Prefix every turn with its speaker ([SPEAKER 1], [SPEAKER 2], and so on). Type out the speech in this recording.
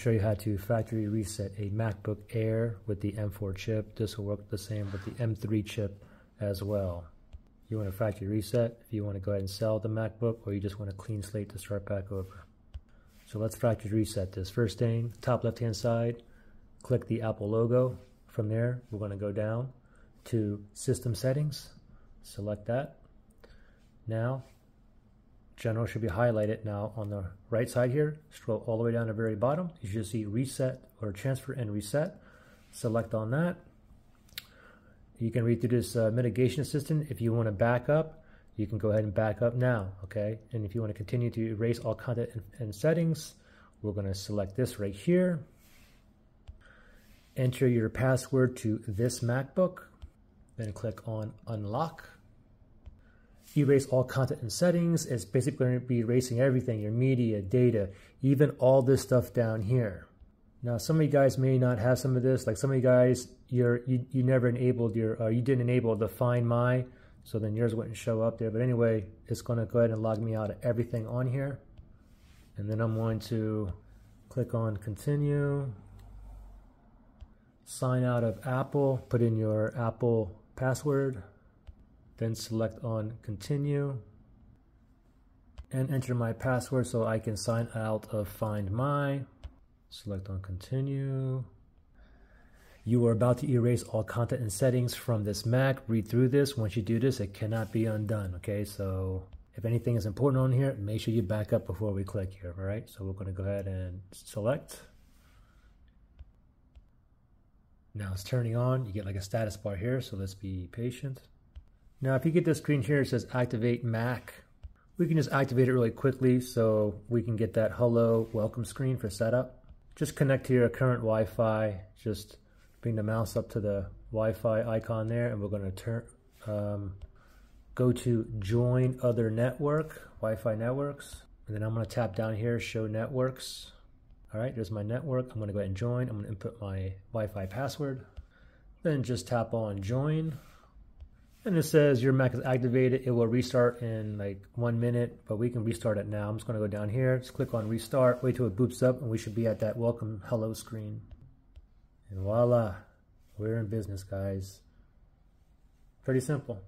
[SPEAKER 1] show you how to factory reset a MacBook Air with the M4 chip. This will work the same with the M3 chip as well. You want to factory reset if you want to go ahead and sell the MacBook or you just want a clean slate to start back over. So let's factory reset this. First thing, top left hand side, click the Apple logo. From there, we're going to go down to System Settings, select that. Now, General should be highlighted now on the right side here. Scroll all the way down to the very bottom. You should see reset or transfer and reset. Select on that. You can read through this uh, Migration Assistant. If you want to back up, you can go ahead and back up now, okay? And if you want to continue to erase all content and, and settings, we're going to select this right here. Enter your password to this MacBook, then click on unlock erase all content and settings. It's basically going to be erasing everything, your media, data, even all this stuff down here. Now, some of you guys may not have some of this. Like some of you guys, you're, you, you never enabled your, uh, you didn't enable the Find My, so then yours wouldn't show up there. But anyway, it's going to go ahead and log me out of everything on here. And then I'm going to click on Continue. Sign out of Apple. Put in your Apple password. Then select on continue and enter my password so I can sign out of Find My. Select on continue. You are about to erase all content and settings from this Mac. Read through this. Once you do this, it cannot be undone. Okay, so if anything is important on here, make sure you back up before we click here. All right, so we're going to go ahead and select. Now it's turning on. You get like a status bar here, so let's be patient. Now, if you get this screen here, it says activate Mac. We can just activate it really quickly so we can get that hello welcome screen for setup. Just connect to your current Wi-Fi. Just bring the mouse up to the Wi-Fi icon there and we're going to turn um, go to join other network, Wi-Fi networks. And then I'm going to tap down here, show networks. All right, there's my network. I'm going to go ahead and join. I'm going to input my Wi-Fi password. Then just tap on join and it says your Mac is activated. It will restart in like one minute, but we can restart it now. I'm just going to go down here, just click on restart, wait till it boots up, and we should be at that welcome hello screen. And voila, we're in business, guys. Pretty simple.